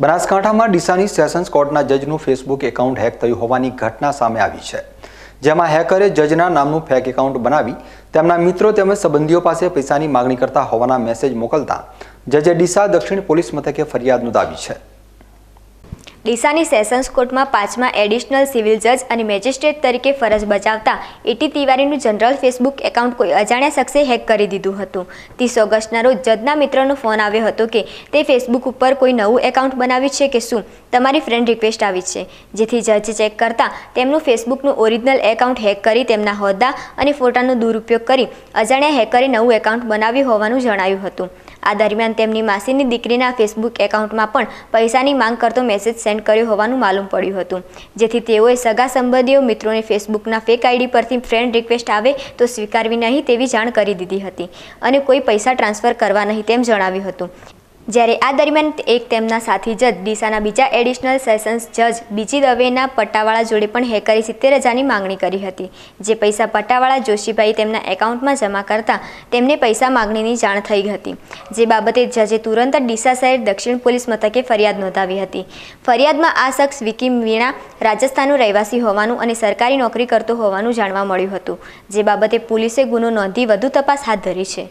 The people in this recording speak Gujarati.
બનાસકાંઠામાં ડીસાની સેશન્સ કોર્ટના જજનું ફેસબુક એકાઉન્ટ હેક થયું હોવાની ઘટના સામે આવી છે. જેમાં હેકરે જજના નામનું ફેક એકાઉન્ટ બનાવી તેમના મિત્રો તેમજ સંબંધીઓ પાસે પૈસાની માગણી કરતા હોવાના મેસેજ મોકલતા જજે ડીસા દક્ષિણ પોલીસ મથકે ફરિયાદ નોંધાવી છે. ડીસાની સેશન્સ કોર્ટમાં પાંચમા એડિશનલ સિવિલ જજ અને મેજિસ્ટ્રેટ તરીકે ફરજ બજાવતા એટી તિવારીનું જનરલ ફેસબુક એકાઉન્ટ કોઈ અજાણ્યા શખ્સે હેક કરી દીધું હતું. ત્રીસ ઓગસ્ટના રોજ જજના મિત્રનો ફોન આવ્યો હતો કે તે ફેસબુક ઉપર કોઈ નવું એકાઉન્ટ બનાવ્યું છે કે શું? તમારી ફ્રેન્ડ રિક્વેસ્ટ આવી છે. જેથી જજ ચેક કરતા તેમનું ફેસબુકનું ઓરિજિનલ એકાઉન્ટ હેક કરી તેમના હોદ્દા અને ફોટાનો દુરુપયોગ કરી અજાણ્યા હેકરે નવું એકાઉન્ટ બનાવ્યું હોવાનું જણાયું હતું. આ દરમિયાન તેમની માસીની દીકરીના ફેસબુક એકાઉન્ટમાં પણ પૈસાની માંગ કરતો મેસેજ સેન્ડ કર્યો હોવાનું માલુમ પડ્યું હતું. જેથી તેઓએ સગા સંબંધીઓ મિત્રોને ફેસબુકના ફેક આઈડી પરથી ફ્રેન્ડ રિક્વેસ્ટ આવે તો સ્વીકારવી નહીં તેવી જાણ કરી દીધી હતી. અને કોઈ પૈસા ટ્રાન્સફર કરવા નહીં તેમ જણાવ્યું હતું. જ્યારે આ દરમિયાન એક તેમના સાથી જજ, ડીસાના બીજા એડિશનલ સેશન્સ જજ, બીજી દવેના પટ્ટાવાળા જોડે પણ હેકરી સિત્તેર હજારની માંગણી કરી હતી. જે પૈસા પટ્ટાવાળા જોશીભાઈ તેમના એકાઉન્ટમાં જમા કરતા તેમને પૈસા માગણીની જાણ થઈ હતી. જે બાબતે જજે તુરંત ડીસા શહેર દક્ષિણ પોલીસ મથકે ફરિયાદ નોંધાવી હતી. ફરિયાદમાં આ શખ્સ વિકી વીણા રાજસ્થાનનો રહેવાસી હોવાનું અને સરકારી નોકરી કરતો હોવાનું જાણવા મળ્યું હતું. જે બાબતે પોલીસે ગુનો નોંધી વધુ તપાસ હાથ ધરી છે.